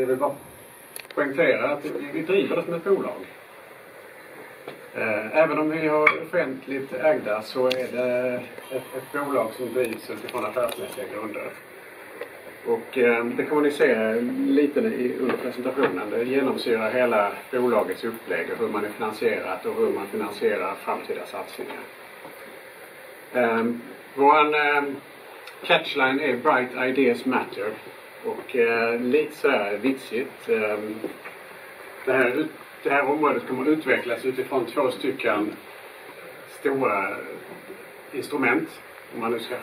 jag vill bara poängtera att vi driver det som ett bolag. Eh, även om vi har offentligt ägda så är det ett, ett bolag som drivs utifrån affärsmässiga grunder. Och eh, det kommer ni se lite i, under presentationen. Det genomsyrar hela bolagets upplägg och hur man är finansierat och hur man finansierar framtida satsningar. Eh, eh, catchline är Bright Ideas Matter. Och eh, lite sådär vitsigt. Eh, det, här, det här området kommer att utvecklas utifrån två stycken stora instrument. Om man nu ska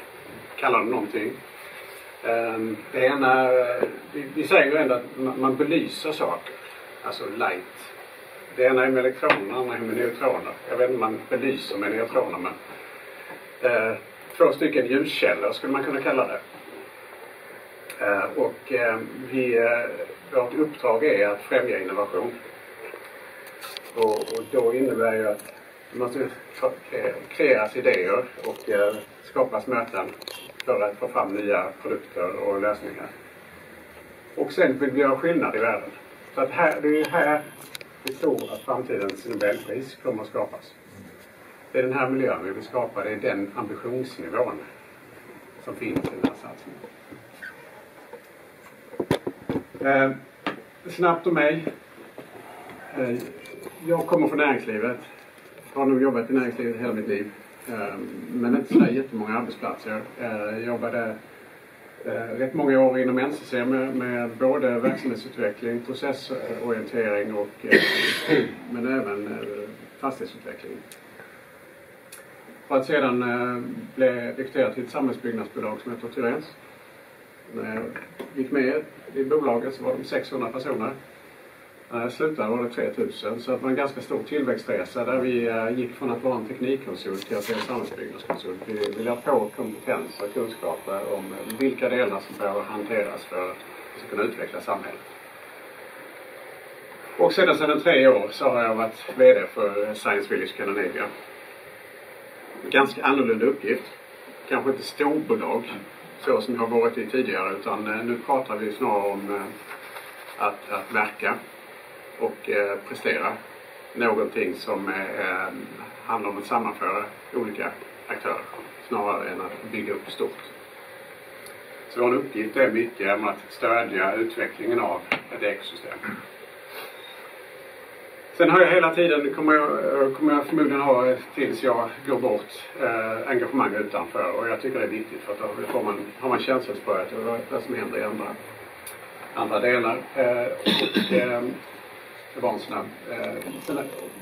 kalla dem någonting. Eh, det ena, vi säger ju ändå att man belyser saker. Alltså light. Det ena är med elektroner, det andra är med neutroner. Jag vet inte om man belyser med neutroner men eh, två stycken ljuskällor skulle man kunna kalla det. Eh, och eh, vi, eh, vårt uppdrag är att främja innovation. Och, och då innebär ju att det måste kreeras idéer och skapas möten för att få fram nya produkter och lösningar. Och sen vill vi göra skillnad i världen. Så att här, det är här vi tror att framtidens Nobelpris kommer att skapas. Det är den här miljön vi vill skapa. Det är den ambitionsnivån som finns i den här satsningen. Eh, snabbt om mig. Eh, jag kommer från näringslivet. Har nog jobbat i näringslivet hela mitt liv. Eh, men inte så jättemånga arbetsplatser. Eh, jobbade eh, rätt många år inom NCC med, med både verksamhetsutveckling, processorientering och eh, men även eh, fastighetsutveckling. För att sedan eh, bli rekryterad till ett samhällsbyggnadsbolag som heter Tyrens. När jag gick med i bolaget så var de 600 personer. När jag slutade var det 3000 så det var en ganska stor tillväxtresa där vi eh, gick från att vara en teknikkonsult till att bli en samhällsbyggnadskonsult. Vi, ville ha på kompetens och kunskaper om vilka delar som behöver hanteras för att vi ska kunna utveckla samhället. Och sedan, sedan tre år så har jag varit VD för Science Village Scandinavia. Ganska annorlunda uppgift. Kanske inte storbolag så som jag har varit i tidigare utan eh, nu pratar vi snarare om eh, att, att verka och eh, prestera någonting som handlar om att sammanföra olika aktörer snarare än att bygga upp stort. Så vår uppgift är mycket om att stödja utvecklingen av ett ekosystem. Sen har jag hela tiden, kommer jag, kommer jag förmodligen ha tills jag går bort, eh, engagemang utanför och jag tycker det är viktigt för att då får man, har man känselspröt och vad som händer i andra, andra delar. Eh, och, eh, det var en snabb. Eh, sen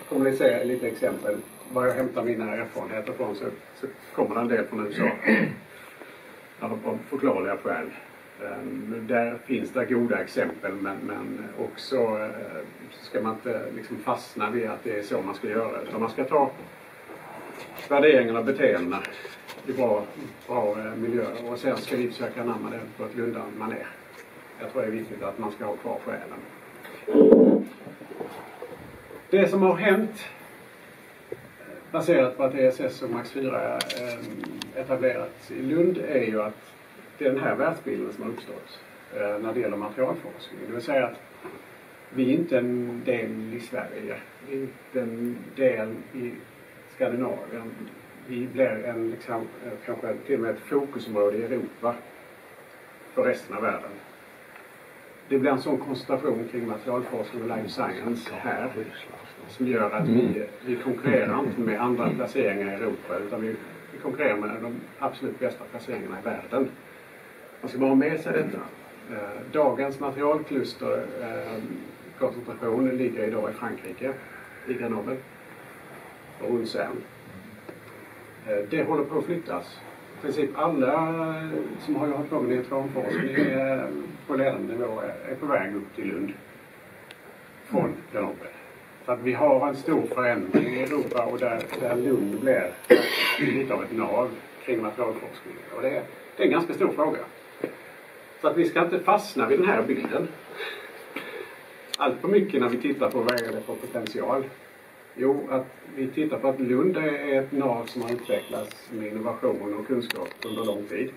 kommer ni se lite exempel var jag hämtar mina erfarenheter från så, så kommer det en del från USA. Av förklarliga skäl. Ehm, där finns det goda exempel men, men också eh, ska man inte liksom fastna vid att det är så man ska göra utan man ska ta värderingarna och beteendena i bra, bra eh, miljöer och sen ska vi försöka anamma det på ett lundande manér. Jag tror det är viktigt att man ska ha kvar själen. Det som har hänt eh, baserat på att ESS och Max 4 etablerats i Lund är ju att det är den här världsbilden som har uppstått eh, när det gäller materialforskning. Det vill säga att vi är inte en del i Sverige. Vi är inte en del i Skandinavien. Vi blir en, liksom, eh, kanske till och med ett fokusområde i Europa för resten av världen det blir en sån koncentration kring materialforskning och life science här som gör att vi, vi konkurrerar inte med andra placeringar i Europa utan vi, vi konkurrerar med de absolut bästa placeringarna i världen. Man ska bara ha med sig detta. Eh, dagens materialklusterkoncentration eh, ligger idag i Frankrike, i Grenoble och. Eh, det håller på att flyttas princip alla som har hållit på med neutronforskning på ledande nivå är på väg upp till Lund från Grenoble. Så att vi har en stor förändring i Europa och där, där Lund blir lite av ett nav kring materialforskning. Och det är, det är en ganska stor fråga. Så att vi ska inte fastna vid den här bilden allt för mycket när vi tittar på vad är det för potential. Jo, att vi tittar på att Lund är ett nav som har utvecklats med innovation och kunskap under lång tid.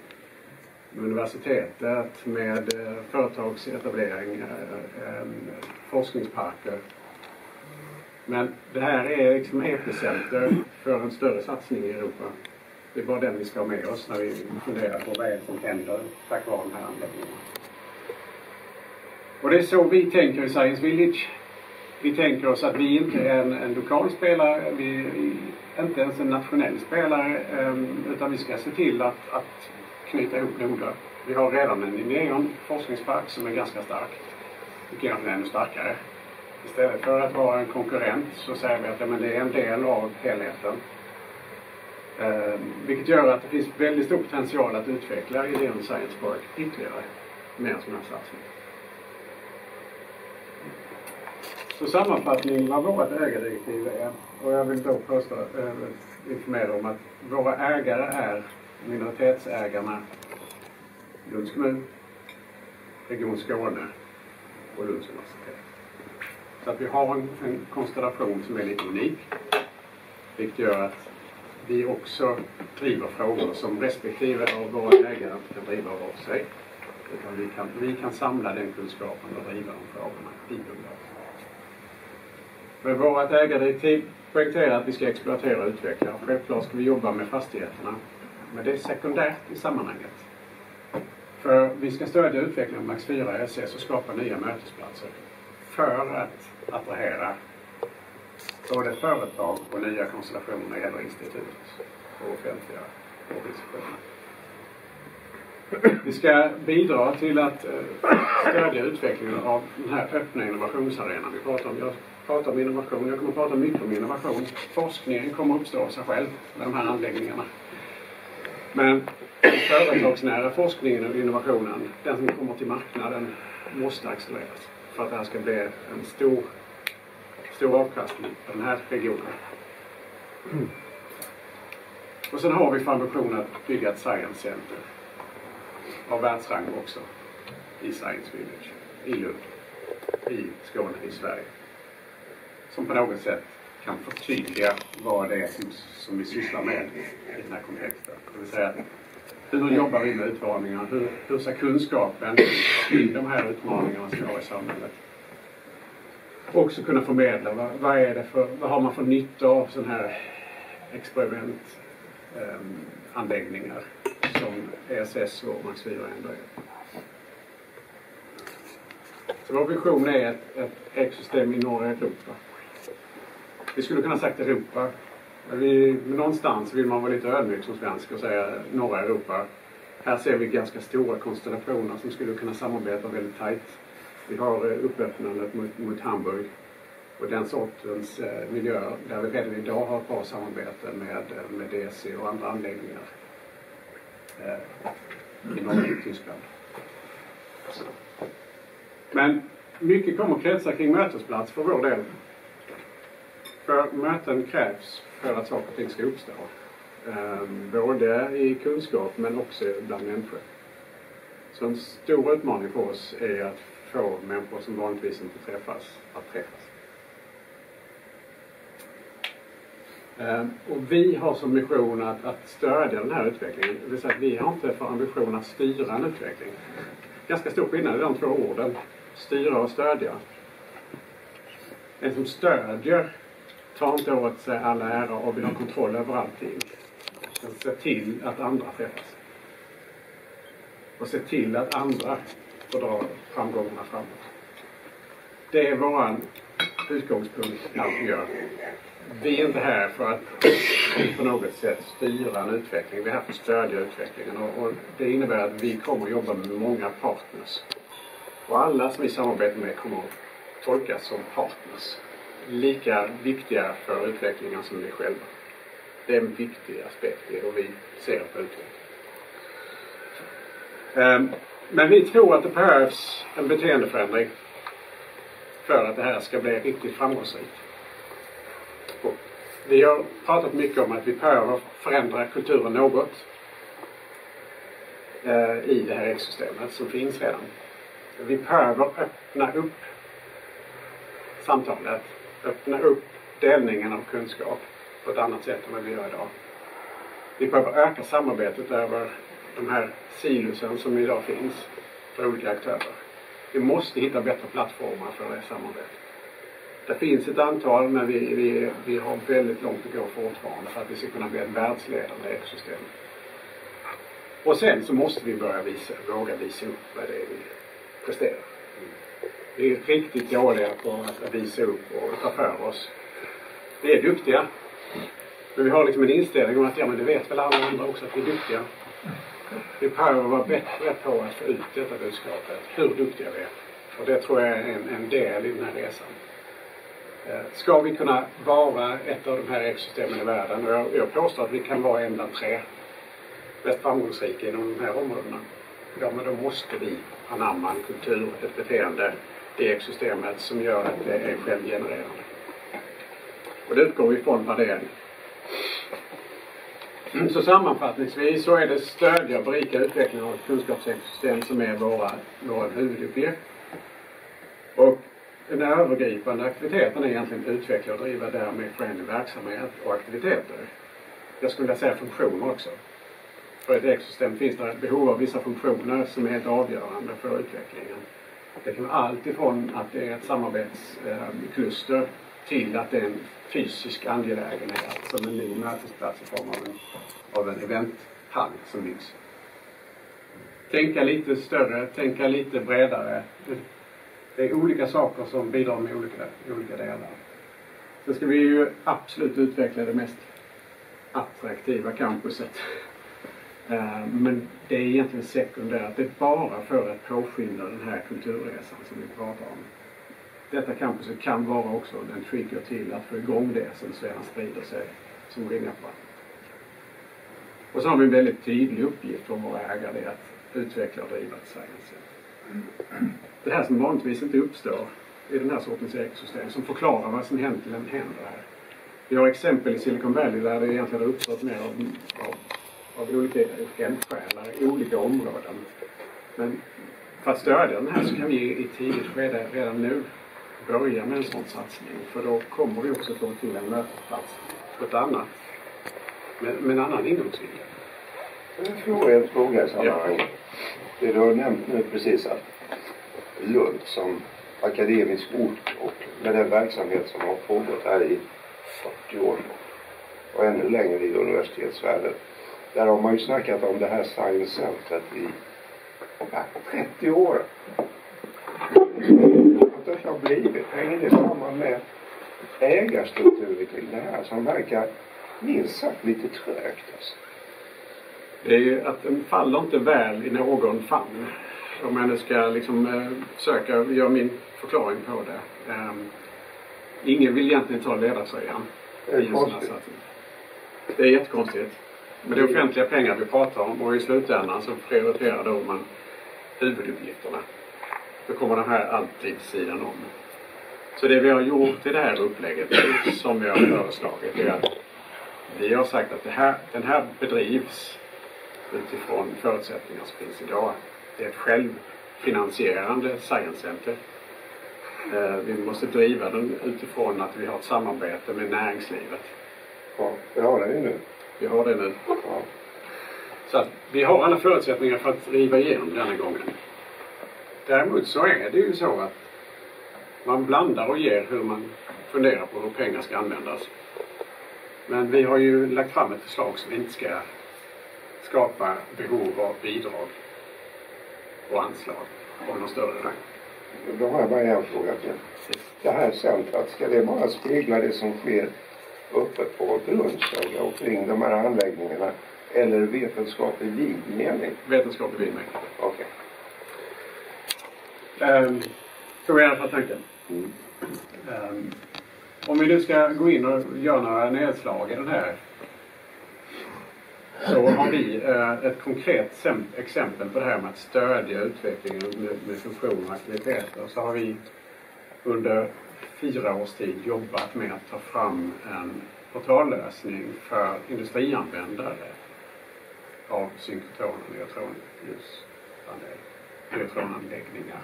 Med universitetet, med eh, företagsetablering, eh, eh, forskningsparker. Men det här är liksom epicenter för en större satsning i Europa. Det är bara den vi ska ha med oss när vi funderar på vad det är som händer tack vare den här anläggningen. Och det är så vi tänker i Science Village. Vi tänker oss att vi inte är en, en lokal spelare, vi är inte ens en nationell spelare, ehm, utan vi ska se till att, att knyta ihop noder. Vi har redan en Neon forskningspark som är ganska stark. och kan den ännu starkare. Istället för att vara en konkurrent så säger vi att ja, men det är en del av helheten. Eh, vilket gör att det finns väldigt stor potential att utveckla Ideon Science Park ytterligare med en sån här satsning. Så sammanfattning vad vårt ägardirektiv är. Och jag vill då påstå, eh, informera om att våra ägare är minoritetsägarna Lunds kommun, Region Skåne och Lunds universitet. Så att vi har en, en konstellation som är lite unik. Vilket gör att vi också driver frågor som respektive av våra ägare inte kan driva var för sig. Utan vi kan, vi kan samla den kunskapen och driva de frågorna i bolaget. Med vårt ägardirektiv poängterar att vi ska exploatera och utveckla. Självklart ska vi jobba med fastigheterna. Men det är sekundärt i sammanhanget. För vi ska stödja utvecklingen av Max 4 SS och skapa nya mötesplatser. För att attrahera både företag och nya konstellationer när det gäller institut och offentliga organisationer. Vi ska bidra till att eh, stödja utvecklingen av den här öppna innovationsarenan vi pratar om. Jag pratar om innovation, jag kommer att prata mycket om innovation. Forskningen kommer att uppstå av sig själv med de här anläggningarna. Men den företagsnära forskningen och innovationen, den som kommer till marknaden, måste accelereras för att det här ska bli en stor, stor avkastning för den här regionen. Mm. Och sen har vi för ambition att bygga ett science center av världsrang också i Science Village, i Lund, i Skåne, i Sverige. Som på något sätt kan förtydliga vad det är som, som vi sysslar med i den här kontexten. Det vill säga, hur jobbar vi med utmaningar? Hur, hur ser kunskapen till de här utmaningarna som vi har i samhället? Också kunna förmedla vad, vad, är det för, vad har man för nytta av sådana här experimentanläggningar ehm, um, som ESS och Max 4 ändå är. Så vår vision är ett, ett ekosystem i norra Europa vi skulle kunna sagt Europa. Vi, men någonstans vill man vara lite ödmjuk som svensk och säga norra Europa. Här ser vi ganska stora konstellationer som skulle kunna samarbeta väldigt tajt. Vi har eh, uppöppnandet mot, mot Hamburg och den sortens eh, miljöer där vi redan idag har ett bra samarbete med, eh, med DC och andra anläggningar eh, i norra Tyskland. Men mycket kommer kretsa kring mötesplats för vår del. För möten krävs för att saker och ting ska uppstå. Um, både i kunskap men också bland människor. Så en stor utmaning för oss är att två människor som vanligtvis inte träffas att träffas. Ehm, och vi har som mission att, att stödja den här utvecklingen. Det vill säga att vi har inte för ambition att styra en utveckling. Ganska stor skillnad i de två orden. Styra och stödja. En som stödjer tar inte åt sig alla ära och vill ha kontroll över allting. Den se till att andra träffas. Och se till att andra och dra framgångarna framåt. Det är vår utgångspunkt i allt vi gör. Vi är inte här för att på något sätt styra en utveckling. Vi är här för att stödja utvecklingen. Och, och det innebär att vi kommer att jobba med många partners. Och alla som vi samarbetar med kommer att tolkas som partners lika viktiga för utvecklingen som vi själva. Det är en viktig aspekt i hur vi ser på utvecklingen. Um, men vi tror att det behövs en beteendeförändring för att det här ska bli riktigt framgångsrikt. vi har pratat mycket om att vi behöver förändra kulturen något eh, i det här ekosystemet som finns redan. Vi behöver öppna upp samtalet öppna upp delningen av kunskap på ett annat sätt än vad vi gör idag. Vi behöver öka samarbetet över de här silusen som idag finns för olika aktörer. Vi måste hitta bättre plattformar för det samarbetet. Det finns ett antal men vi, vi, vi har väldigt långt att gå fortfarande för att vi ska kunna bli ett världsledande ekosystem. Och sen så måste vi börja visa, våga visa upp vad det är vi presterar. Vi är riktigt dåliga på att visa upp och ta för oss. Vi är duktiga. Men vi har liksom en inställning om att ja men det vet väl alla andra också att vi är duktiga. Vi behöver vara bättre på att få ut detta budskapet, hur duktiga vi är. Och det tror jag är en, en del i den här resan. Eh, ska vi kunna vara ett av de här ekosystemen i världen, och jag, jag påstår att vi kan vara en bland tre mest framgångsrika inom de här områdena, ja men då måste vi anamma en kultur, ett beteende, det ekosystemet som gör att det är självgenererande. Och det utgår vi värdering. Mm, så sammanfattningsvis så är det stödja och berika utvecklingen av ett kunskapssystem som är våra, vår huvuduppgift. Och den övergripande aktiviteten är egentligen att utveckla och driva därmed förändrad verksamhet och aktiviteter. Jag skulle vilja säga funktioner också. För ett ekosystem finns det behov av vissa funktioner som är helt avgörande för utvecklingen. Det kan vara allt ifrån att det är ett samarbetskluster eh, till att det är en fysisk angelägenhet alltså, som en ny mötesplats i form av en, av en eventhall som byggs. Tänka lite större, tänka lite bredare. Det är olika saker som bidrar med olika, olika delar. Sen ska vi ju absolut utveckla det mest attraktiva campuset. Eh, men det är egentligen sekundärt. Det är bara för att påskynda den här kulturresan som vi pratar om. Detta campuset kan vara också en trigger till att få igång det som sedan sprider sig som ringar på Och så har vi en väldigt tydlig uppgift från våra ägare, det är att utveckla och driva ett science Det här som vanligtvis inte uppstår i den här sortens ekosystem som förklarar vad som egentligen händer här. Vi har exempel i Silicon Valley där det egentligen har uppstått mer av, av, av olika eldsjälar i olika områden. Men för att stödja den här så kan vi i tidigt skede redan nu börja med en sån satsning. För då kommer vi också få till en mötesplats på ett annat, med, med en annan ingångsvinkel. Jag får en fråga i sammanhanget. Ja. Det du har nämnt nu precis att Lund som akademisk ort och med den verksamhet som har pågått här i 40 år och ännu längre i universitetsvärlden. Där har man ju snackat om det här science centret i 30 år det har blivit hänger det samman med ägarstrukturen kring det här som verkar minst sagt lite trögt alltså. Det är ju att den faller inte väl i någon famn. Om jag nu ska liksom eh, försöka göra min förklaring på det. Um, ingen vill egentligen ta ledartröjan det är konstigt. Det är jättekonstigt. Men det är offentliga pengar vi pratar om och i slutändan så prioriterar då man huvuduppgifterna. Då kommer den här alltid sidan om. Så det vi har gjort i det här upplägget som vi har föreslagit är att vi har sagt att här, den här bedrivs utifrån förutsättningar som finns idag. Det är ett självfinansierande science center. Eh, vi måste driva den utifrån att vi har ett samarbete med näringslivet. Ja, vi har det ju nu. Vi har det nu. Ja. Så att vi har alla förutsättningar för att driva igenom denna gången. Däremot så är det ju så att man blandar och ger hur man funderar på hur pengar ska användas. Men vi har ju lagt fram ett förslag som inte ska skapa behov av bidrag och anslag av någon större rang. Då har jag bara en fråga till. Det här centret, ska det bara spegla det som sker uppe på Brunnsöga och kring de här anläggningarna? Eller vetenskap i vid mening? Vetenskap i vid mening. Okej. Okay. Um, tror jag i alla fall tanken. Mm. Um, om vi nu ska gå in och göra några nedslag i den här så har vi uh, ett konkret exempel på det här med att stödja utvecklingen med, med funktioner och aktiviteter. Så har vi under fyra års tid jobbat med att ta fram en portallösning för industrianvändare av synkroton och neutronljusanläggningar.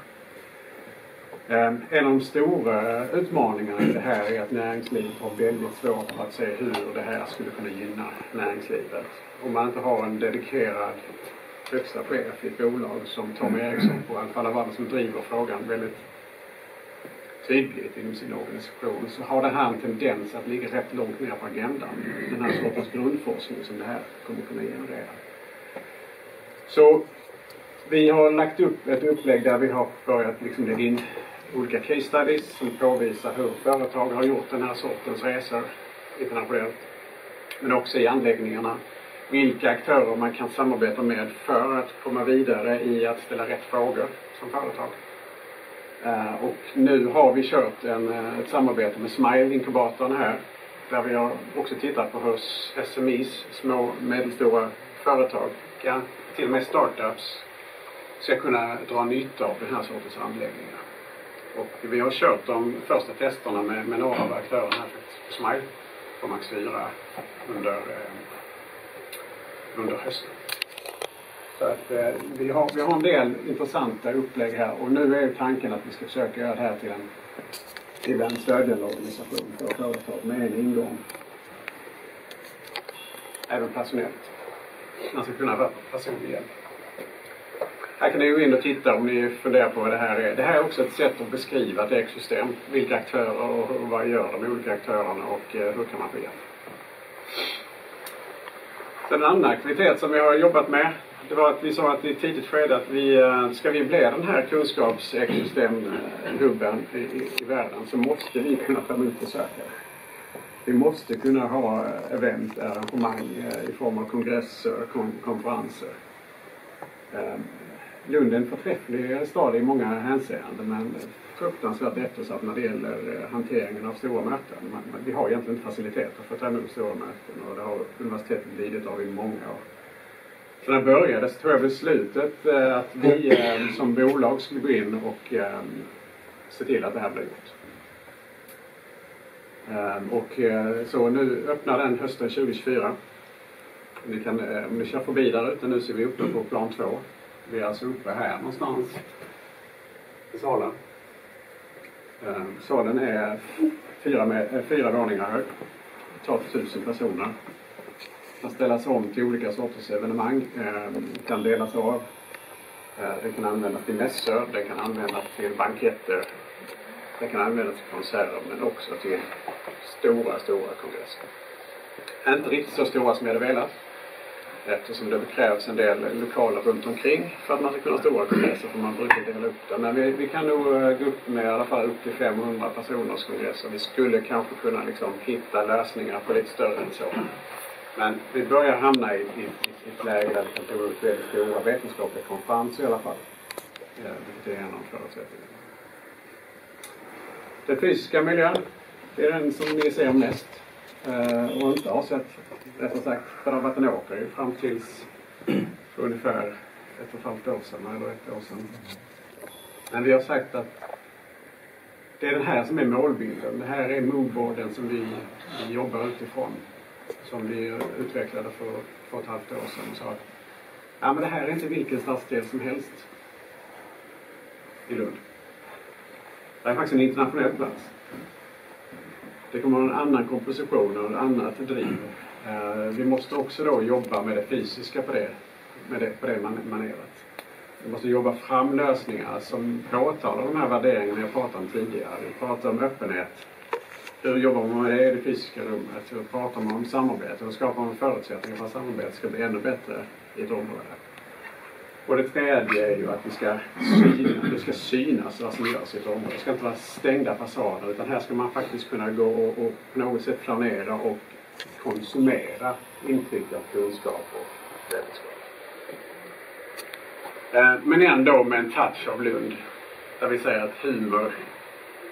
Eh, en av de stora utmaningarna i det här är att näringslivet har väldigt svårt att se hur det här skulle kunna gynna näringslivet. Om man inte har en dedikerad högsta chef i ett bolag som Tom Eriksson på Alfa Laval som driver frågan väldigt tydligt inom sin organisation så har det här en tendens att ligga rätt långt ner på agendan. Den här sortens grundforskning som det här kommer kunna generera. Så vi har lagt upp ett upplägg där vi har börjat liksom lägga in olika case studies som påvisar hur företag har gjort den här sortens resor internationellt. Men också i anläggningarna. Vilka aktörer man kan samarbeta med för att komma vidare i att ställa rätt frågor som företag. Eh, och nu har vi kört en, eh, ett samarbete med Smile-inkubatorn här. Där vi har också tittat på hur SMEs, små och medelstora företag, till och med startups, ska kunna dra nytta av den här sortens anläggningar. Och vi har kört de första testerna med, med några av aktörerna här på Smile på Max 4 under, eh, under hösten. Så att eh, vi, har, vi har en del intressanta upplägg här och nu är tanken att vi ska försöka göra det här till en, till en stödjande organisation för företag med en ingång. Även personellt. Man ska kunna vara personlig hjälp. Här kan ni gå in och titta om ni funderar på vad det här är. Det här är också ett sätt att beskriva ett ekosystem. Vilka aktörer och vad gör de olika aktörerna och eh, hur kan man få hjälp. En annan aktivitet som vi har jobbat med det var att vi sa att i ett tidigt skede att vi, eh, ska vi bli den här kunskapsekosystemhubben i, i, i världen så måste vi kunna ta emot besökare. Vi måste kunna ha eh, event, arrangemang i form av kongresser, kon konferenser. Ehm, Lund är en förträfflig eh, stad i många hänseenden men fruktansvärt eftersatt när det gäller eh, hanteringen av stora möten. Vi har egentligen inte faciliteter för att ta emot stora möten och det har universitetet lidit av i många år. Så när det började så tog jag beslutet eh, att vi eh, som bolag skulle gå in och eh, se till att det här blir gjort. Ehm, och så nu öppnar den hösten 2024. Ni kan, om ni kör förbi där ute nu så är vi uppe på plan två. Vi är alltså uppe här någonstans i salen. Ehm, salen är fyra, med, eh, fyra våningar hög. 12 000 personer. Kan ställas om till olika sorters evenemang. Ehm, kan delas av. Ehm, det kan användas till mässor, det kan användas till banketter. Det kan användas till konserter men också till stora, stora kongresser. Inte riktigt så stora som jag hade velat eftersom det krävs en del lokaler runt omkring för att man ska kunna ha stora kongresser för man brukar dela upp det. Men vi, vi kan nog eh, gå upp med i alla fall upp till 500 personers kongresser. Vi skulle kanske kunna liksom hitta lösningar på lite större än så. Men vi börjar hamna i, i, i ett läge där vi kan ta ut väldigt stora vetenskapliga konferenser i alla fall. Vilket är en av förutsättningarna. Den fysiska miljön, det är den som ni ser mest Eh, och inte har sett rättare sagt drabbat en åker fram tills för ungefär ett och ett halvt år sedan, eller ett år sedan. Men vi har sagt att det är den här som är målbilden. Det här är moodboarden som vi, vi jobbar utifrån. Som vi utvecklade för två och ett halvt år sedan och sa att ja, men det här är inte vilken stadsdel som helst i Lund. Det är faktiskt en internationell plats. Det kommer ha en annan komposition och ett annat driv. Eh, vi måste också då jobba med det fysiska på det, med det, på det man, maneret. Vi måste jobba fram lösningar som påtalar de här värderingarna jag pratade om tidigare. Vi pratar om öppenhet. Hur jobbar man med det i det fysiska rummet? Hur pratar man om samarbete? Hur skapar man förutsättningar för att samarbetet ska bli ännu bättre i ett område? Och det tredje är ju att vi ska syna, det ska synas vad som görs i ett område. Det ska inte vara stängda fasader utan här ska man faktiskt kunna gå och, och på något sätt planera och konsumera intryck av kunskap och vetenskap. Eh, men ändå med en touch av Lund. Där vi säger att humor,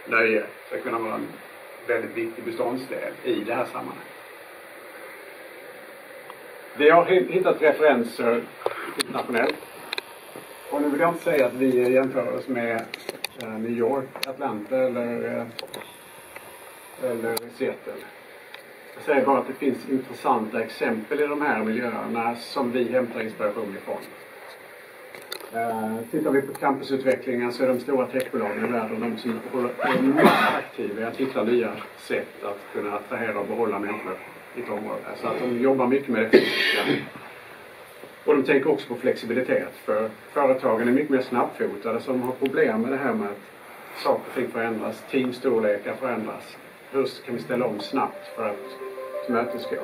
nöje ska kunna vara en väldigt viktig beståndsdel i det här sammanhanget. Vi har hittat referenser internationellt. Och nu vill jag inte säga att vi jämför oss med eh, New York, Atlanta eller, eh, eller Seattle. Jag säger bara att det finns intressanta exempel i de här miljöerna som vi hämtar inspiration ifrån. Eh, tittar vi på campusutvecklingen så är de stora techbolagen i världen de som är mest aktiva i att hitta nya sätt att kunna attrahera och behålla människor i ett område. Så att de jobbar mycket med det fysiska. Och de tänker också på flexibilitet. För företagen är mycket mer snabbfotade så de har problem med det här med att saker och ting förändras, teamstorlekar förändras. Hur kan vi ställa om snabbt för att tillmötesgå?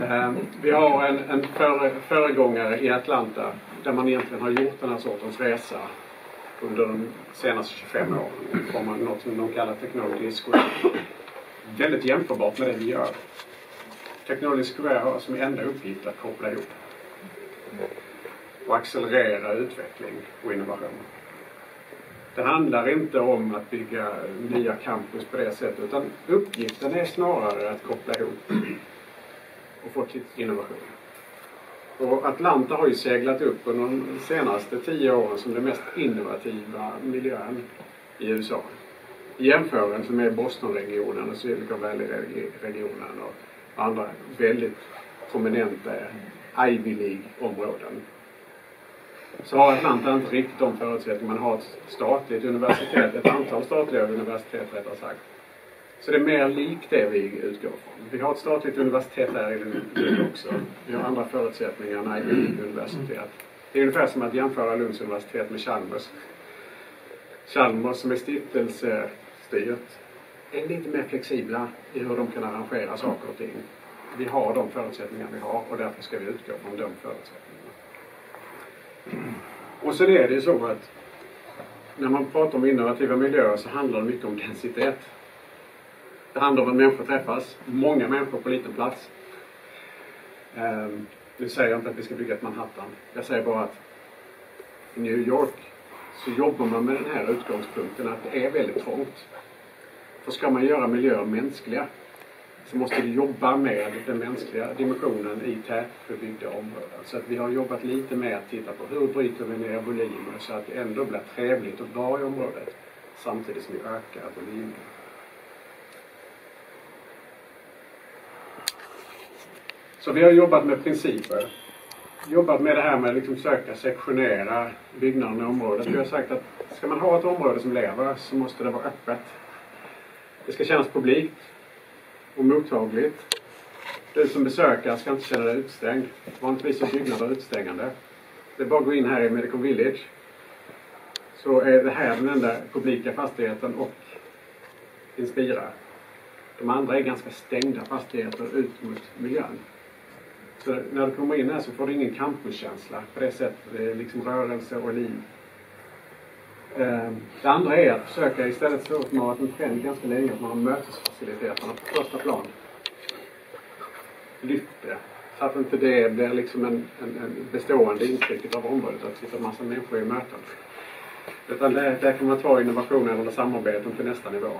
Ehm, vi har en, en före, föregångare i Atlanta där man egentligen har gjort den här sortens resa under de senaste 25 åren. Får man något som de kallar Technology Square. Väldigt jämförbart med det vi gör. Technology Square har som enda uppgift att koppla ihop och accelerera utveckling och innovation. Det handlar inte om att bygga nya campus på det sättet utan uppgiften är snarare att koppla ihop och få till innovation. Och Atlanta har ju seglat upp under de senaste tio åren som den mest innovativa miljön i USA. I jämförelse med Bostonregionen och Silicon Valley-regionen och andra väldigt prominenta Ivy League-områden. Så har Atlanta inte riktigt de förutsättningarna. Man har ett statligt universitet, ett antal statliga universitet rättare sagt. Så det är mer likt det vi utgår från. Vi har ett statligt universitet här i Lund också. Vi har andra förutsättningar än Ivy League-universitet. Det är ungefär som att jämföra Lunds universitet med Chalmers. Chalmers som är stiftelsestyrt är lite mer flexibla i hur de kan arrangera saker och ting. Vi har de förutsättningar vi har och därför ska vi utgå från de förutsättningarna. Och sen är det ju så att när man pratar om innovativa miljöer så handlar det mycket om densitet. Det handlar om att människor träffas, många människor på liten plats. Um, nu säger jag inte att vi ska bygga ett Manhattan. Jag säger bara att i New York så jobbar man med den här utgångspunkten att det är väldigt trångt. För ska man göra miljöer mänskliga så måste vi jobba med den mänskliga dimensionen i tätbebyggda områden. Så att vi har jobbat lite med att titta på hur bryter vi ner volymer så att det ändå blir trevligt att vara i området samtidigt som vi ökar volymen. Så vi har jobbat med principer. Jobbat med det här med att liksom söka sektionera byggnaderna i området. Vi har sagt att ska man ha ett område som lever så måste det vara öppet. Det ska kännas publikt och mottagligt. Du som besökare ska inte känna dig utstängd. Vanligtvis är byggnader utstängande. Det är bara att gå in här i Medicon Village så är det här den enda publika fastigheten och Inspira. De andra är ganska stängda fastigheter ut mot miljön. Så när du kommer in här så får du ingen campuskänsla på det sättet. Det är liksom rörelse och liv. Ehm, det andra är att försöka istället så som har varit en trend ganska länge att man har mötesfaciliteterna på första plan. Lyft det. Så att inte det blir liksom en, en, en bestående intryck av området att sitta massa människor i möten. Utan där, där kan man ta innovationer eller samarbeten till nästa nivå.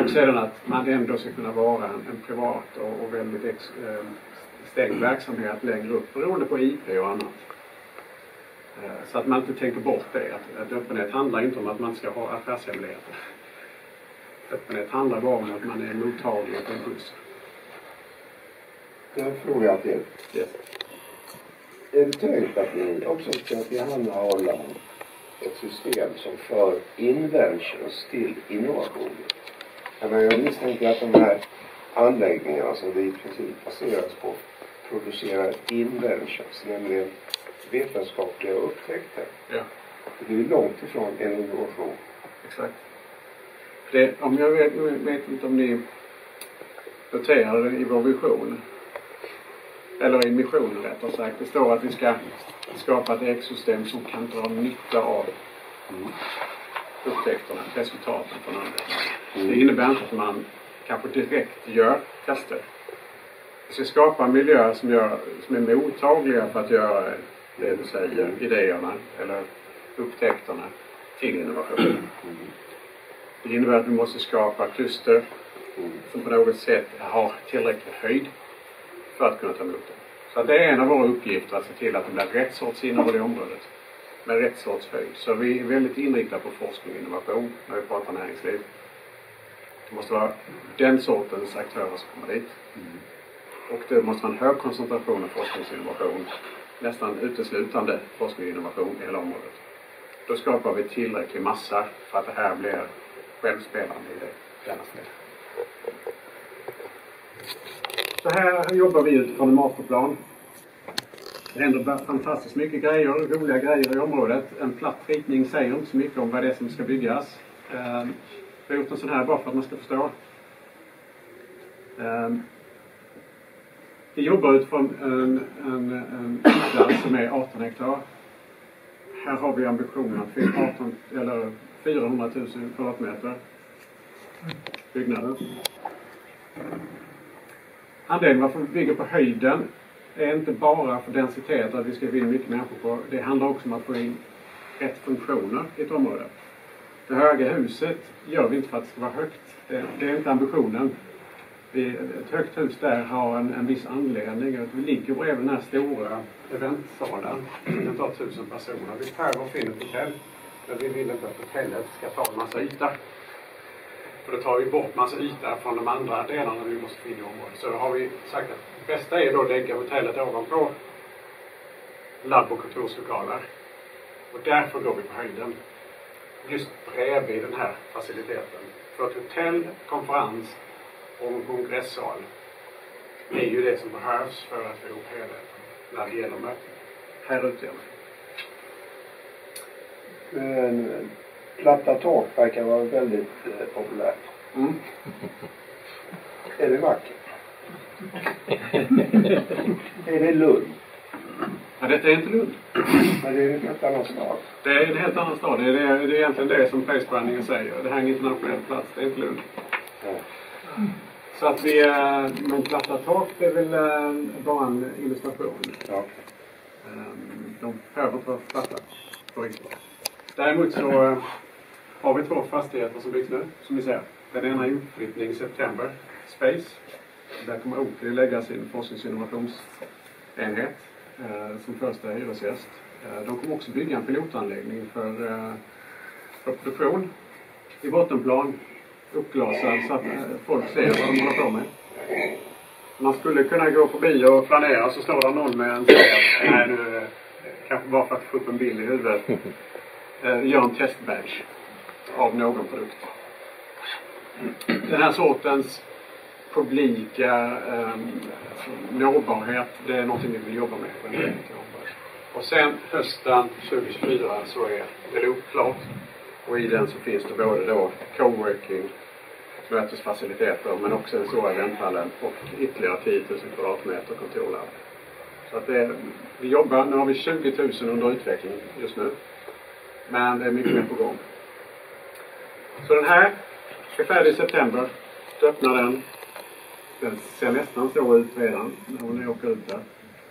Och sedan att man ändå ska kunna vara en, en privat och, och väldigt ex, eh, stängd verksamhet längre upp beroende på IP och annat. Eh, så att man inte tänker bort det. Att, att öppenhet handlar inte om att man ska ha affärshemligheter. Öppenhet handlar bara om att man är mottaglig för impulser. En fråga till. Yes. Är det tänkt att ni också ska tillhandahålla ett system som för inventions till innovation? Jag misstänker att de här anläggningarna som vi i princip baseras på producerar inventions, nämligen vetenskapliga upptäckter. Ja. Det är långt ifrån en innovation. Exakt. Det, om jag vet, vet inte om ni noterade i vår vision, eller i missionen rättare sagt. Det står att vi ska skapa ett ekosystem som kan dra nytta av upptäckterna, resultaten från användningen. Mm. Det innebär inte att man kanske direkt gör tester. Vi ska skapa miljöer som, gör, som är mottagliga för att göra det du säger, idéerna eller upptäckterna till innovation. Det innebär att vi måste skapa kluster som på något sätt har tillräcklig höjd för att kunna ta emot det. Så det är en av våra uppgifter att se till att det blir rätt sorts innehåll i området med rätt sorts höjd. Så vi är väldigt inriktade på forskning och innovation när vi pratar näringsliv. Det måste vara den sortens aktörer som kommer dit. Och det måste vara en hög koncentration av forskningsinnovation. Nästan uteslutande forskning och innovation i hela området. Då skapar vi tillräcklig massa för att det här blir självspelande i det, denna spel. Så här jobbar vi utifrån en masterplan. Det händer fantastiskt mycket grejer, roliga grejer i området. En platt ritning säger inte så mycket om vad det är som ska byggas. Ehm, vi har gjort en sån här bara för att man ska förstå. Ehm, vi jobbar utifrån en, en, en yta som är 18 hektar. Här har vi ambitionen att få 18, eller 400 000 kvadratmeter byggnader. Anledningen varför vi bygger på höjden är inte bara för densitet, att vi ska få in mycket människor på. Det handlar också om att få in rätt funktioner i ett område. Det höga huset gör vi inte för att det ska vara högt. Det, det är inte ambitionen. Vi, ett högt hus där har en, en viss anledning. Vi ligger bredvid den här stora eventsalen. Den tar tusen personer. Vi behöver få in ett hotell. Men vi vill inte att hotellet ska ta en massa yta. För då tar vi bort massa yta från de andra delarna vi måste få in i området. Så då har vi sagt att det bästa är då att lägga hotellet ovanpå labb och kontorslokaler. Och därför går vi på höjden. Just bredvid den här faciliteten. För ett hotell, konferens och en kongresssal är ju det som behövs för att få ihop helheten när det gäller möten. Här ute Men platta tak verkar vara väldigt eh, populärt. mm. Är det vackert? är det Lund? Ja, detta är inte Lund. Men det är en helt annan stad. Det är en helt annan stad. Det är, det, det är egentligen det som Placebrandingen säger. Det här är en internationell plats. Det är inte Lund. Ja. Så att vi, eh, men platta tak det är väl eh, bara en illustration. Ja. Ehm, De behöver inte vara platta. Däremot så eh, har vi två fastigheter som byggs nu, som ni ser. Den ena är inflyttning i september, Space. Där kommer Oakley lägga sin forsknings och innovationsenhet som första hyresgäst. De kommer också bygga en pilotanläggning för, för produktion i bottenplan, uppglasad så att eh, folk ser vad de håller på med. Man skulle kunna gå förbi och planera så står det någon med en säl, nej nu, eh, kanske bara för att få upp en bild i huvudet, eh, gör en testbadge av någon produkt. Den här sortens publika eh, nåbarhet, det är någonting vi vill jobba med generellt. Och sen hösten 2024 så är det loop klart. Och i den så finns det både då coworking, mötesfaciliteter men också den stora eventhallen och ytterligare 10 000 kvadratmeter kontorlabb. Så att det, vi jobbar, nu har vi 20 000 under utveckling just nu. Men det är mycket mer på gång. Så den här är färdig i september. Då öppnar den. Den ser nästan så ut redan när ni åker ut där.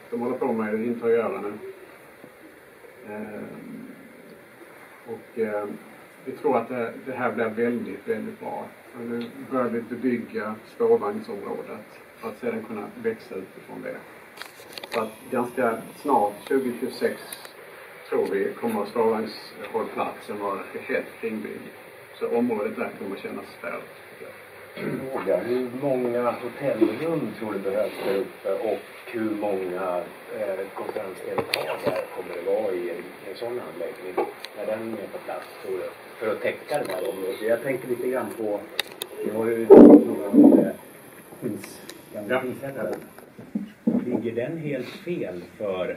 De håller på med interiören nu. Ehm, och ehm, vi tror att det, det här blir väldigt, väldigt bra. Och nu börjar vi bebygga spårvagnsområdet för att sedan kunna växa utifrån det. Så att ganska snart, 2026, tror vi kommer spårvagnshållplatsen vara helt kringbyggd. Så området där kommer kännas färdigt. Fråga, hur många hotellrum tror du behövs där uppe och hur många eh, konferensdeltagare kommer det vara i en, en sån anläggning när den är på plats tror du? För att täcka det här området. Jag tänker lite grann på, vi har ju några eh, gamla tingsrätter. Ligger den helt fel för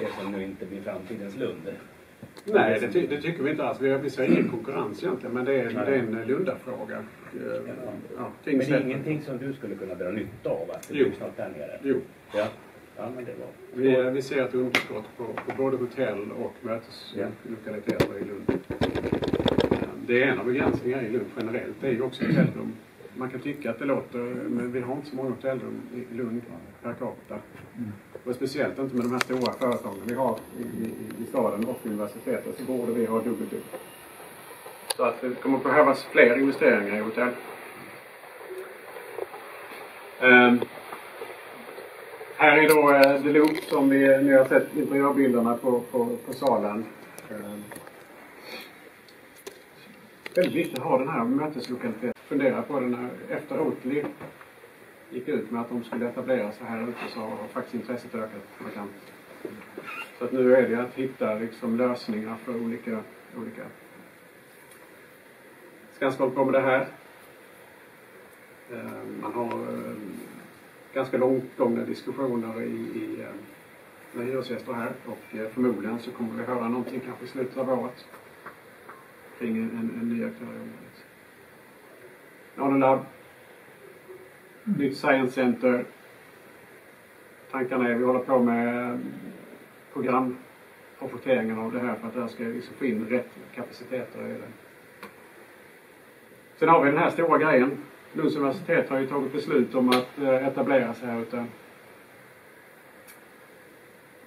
det som nu inte blir framtidens Lund? Nej, det, ty det tycker vi inte alls. Vi, vi ser ingen konkurrens egentligen, men det är, det är en Lundafråga. Eh, Ja, Men det är ingenting som du skulle kunna dra nytta av att det Jo. något där nere? Jo, Ja, ja men det var... vi, vi ser ett underskott på, på både hotell och möteslokaliteter i Lund. Det är en av begränsningarna i Lund generellt. Det är ju också hotellrum. Man kan tycka att det låter, men vi har inte så många hotellrum i Lund per capita. Och speciellt inte med de här stora företagen vi har i, i, i staden och universitetet så borde vi ha dubbelt upp. Så att det kommer behövas fler investeringar i hotell. Um här är då eh, The Loop som vi, eh, ni har sett interiörbilderna på, på, på salen. Eh, väldigt viktigt att ha den här möteslokaliteten. Fundera på den här efter Oatly gick ut med att de skulle etablera sig här ute så har faktiskt intresset ökat markant. Så att nu är det att hitta liksom lösningar för olika, olika Skanska håller på med det här. Eh, man har ganska långtgångna diskussioner i, i, eh, med hyresgäster här och eh, förmodligen så kommer vi höra någonting kanske i slutet av året kring en, en, en ny aktör i området. Nanollab, nytt Science Center. Tankarna är, vi håller på med eh, programprojekteringen av det här för att det här ska liksom få in rätt kapaciteter i det. Sen har vi den här stora grejen. Lunds universitet har ju tagit beslut om att eh, etablera sig här ute.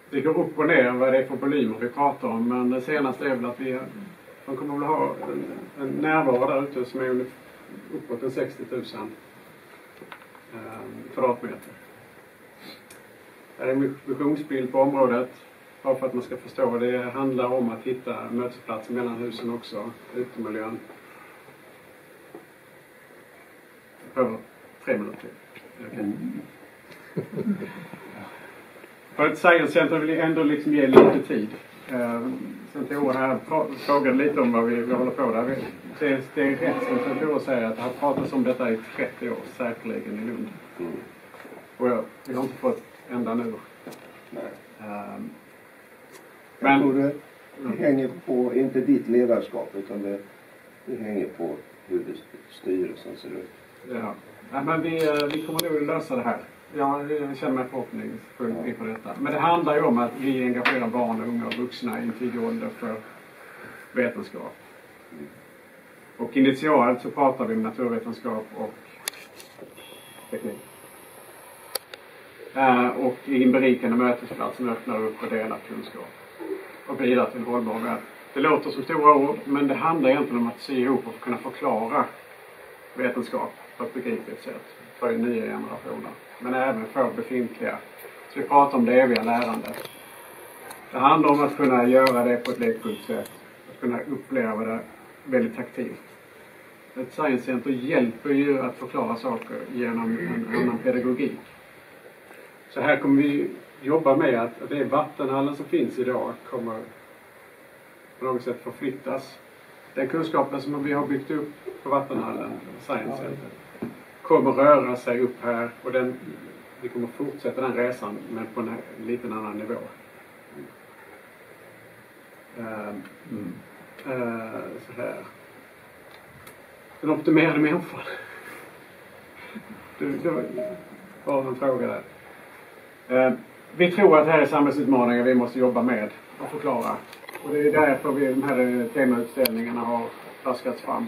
Det går upp och ner vad det är för volymer vi pratar om men det senaste är väl att vi de kommer väl ha en, en närvaro där ute som är uppåt en 60 000 eh, kvadratmeter. Det är en visionsbild på området. Bara för att man ska förstå. Det handlar om att hitta mötesplatser mellan husen också. Utemiljön. Över tre minuter okay. Mm. För ett science center vill ändå liksom ge lite tid. Sen Tore här frågade lite om vad vi, vi håller på med. Det, det är rätt som Tore säger att det har pratats om detta i 30 år säkerligen i Lund. Mm. Och jag, vi har inte fått ända nu. Nej. Um, men, jag tror det, det hänger på, inte ditt ledarskap utan det, det hänger på hur det, styrelsen ser ut. Ja. ja men vi, eh, vi kommer nog lösa det här. Jag känner mig förhoppningsfull inför detta. Men det handlar ju om att vi engagerar barn, unga och vuxna i tidig ålder för vetenskap. Och initialt så pratar vi om naturvetenskap och teknik. Uh, och i en berikande mötesplats som öppnar upp och delar kunskap. Och bidrar till en hållbar värld. Det låter som stora ord, men det handlar egentligen om att sy ihop och kunna förklara vetenskap på ett begripligt sätt för nya generationer. Men även för befintliga. Så vi pratar om det eviga lärandet. Det handlar om att kunna göra det på ett lekfullt sätt. Att kunna uppleva det väldigt taktilt. Ett science center hjälper ju att förklara saker genom en annan pedagogik. Så här kommer vi jobba med att det vattenhallen som finns idag kommer på något sätt förflyttas. Den kunskapen som vi har byggt upp på vattenhallen, Science Center, kommer röra sig upp här och den, vi kommer fortsätta den resan men på en liten annan nivå. Mm. Uh, så här. Den optimerade människan. Du, du har en fråga där. Uh, vi tror att det här är samhällsutmaningar vi måste jobba med och förklara. Och det är därför vi, de här temautställningarna har vaskats fram.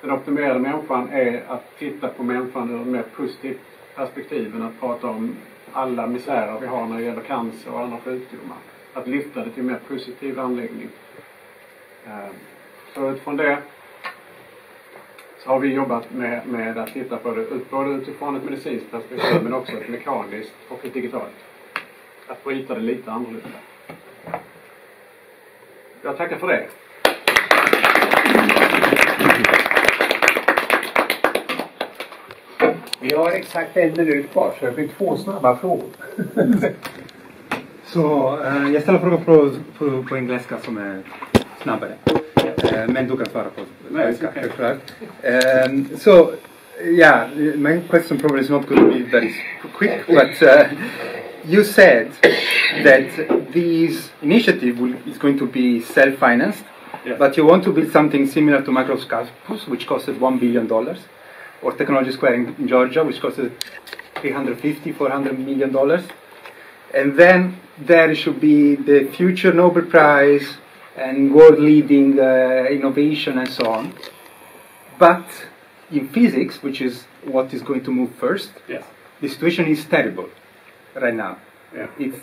Den optimerade människan är att titta på människan ur ett mer positivt perspektiv än att prata om alla misärer vi har när det gäller cancer och andra sjukdomar. Att lyfta det till en mer positiv anläggning. Eh, så utifrån det så har vi jobbat med, med att titta på det både utifrån ett medicinskt perspektiv men också ett mekaniskt och ett digitalt. Att bryta det lite annorlunda. Jag tackar för det. Vi har exakt en minut kvar så det blir två snabba frågor. så uh, jag ställer frågor på, på, på engelska som är snabbare. Uh, men du kan svara på svenska självklart. Um, so yeah, my question probably is not going to be very quick, but uh, you said that this initiative will, is going to be self-financed, yeah. but you want to build something similar to Microsoft Campus, which costed one billion dollars or Technology Square in, in Georgia, which costed 350, 400 million dollars. And then there should be the future Nobel Prize and world-leading uh, innovation and so on. But in physics, which is what is going to move first, yes. the situation is terrible right now. Yeah. It's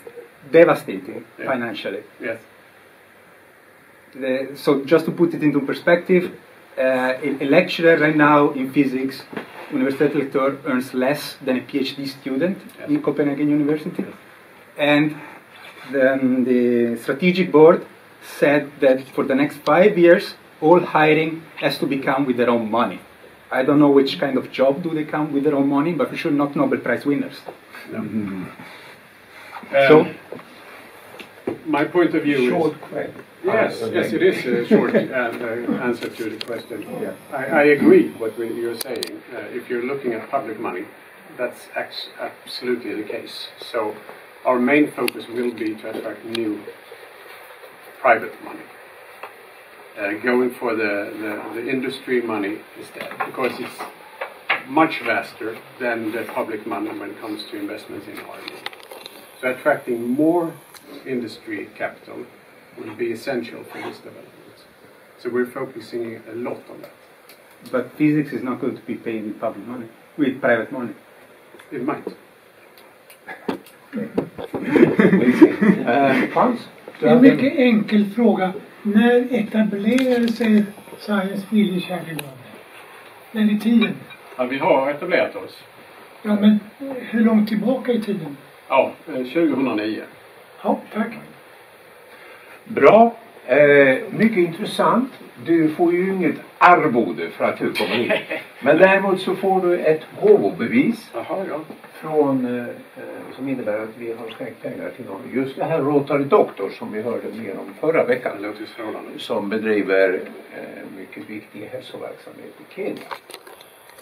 devastating yeah. financially. Yes. The, so just to put it into perspective, Uh, a, lecturer right now in physics, university lecturer, earns less than a PhD student yes. in Copenhagen University. Yes. And then um, the strategic board said that for the next five years, all hiring has to become with their own money. I don't know which kind of job do they come with their own money, but for sure not Nobel Prize winners. Mm-hmm. Um, So- my point of view is Short question. Yes, Uh, yes, it is a short uh, uh, answer to the question. Yeah. I, I agree what you're saying. Uh, if you're looking at public money, that's absolutely the case. So our main focus will be to attract new private money. Uh, going for the, the, the industry money instead, because it's much vaster than the public money when it comes to investments in R&D. So attracting more industry capital will be essential for this development. So we're focusing a lot on that. But physics is not going to be paid with public money, with private money. It might. Eh, Frans? du En mycket enkel fråga. När etablerade sig Science Village här i Lund? När i tiden? Ja, vi har etablerat oss. Ja, men hur långt tillbaka i tiden? Ja, eh, 2009. Ja, tack. Bra. Eh, mycket intressant. Du får ju inget arvode för att du kommer hit. Men däremot så får du ett gåvobevis Jaha, ja. från, eh, eh, som innebär att vi har skänkt pengar till någon. Just det här Rotary Doctor som vi hörde mer om förra veckan. Som bedriver eh, mycket viktig hälsoverksamhet i Kenya.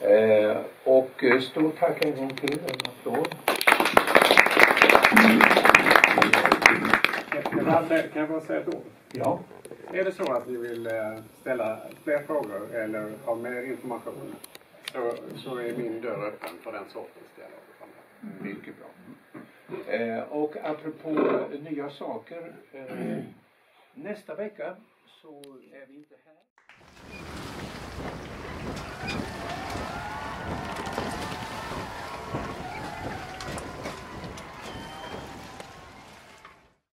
Eh, och eh, stort tack en gång till. En applåd. Kan jag bara säga, ett ord? Ja. Är det så att ni vill eh, ställa fler frågor eller ha mer information så, så är min dörr öppen för den sortens dialog. Mycket bra. Eh, och apropå nya saker. Eh, nästa vecka så är vi inte här.